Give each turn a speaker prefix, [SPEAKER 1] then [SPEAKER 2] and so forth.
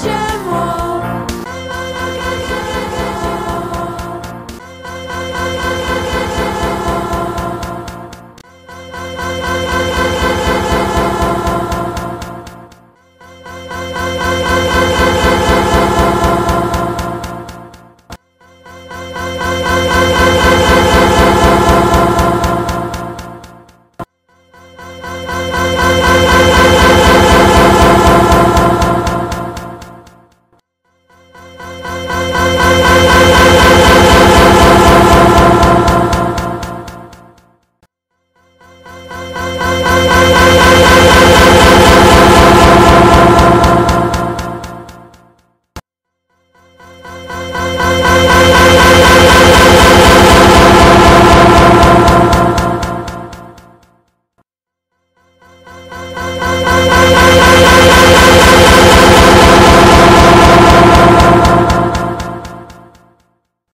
[SPEAKER 1] treasure.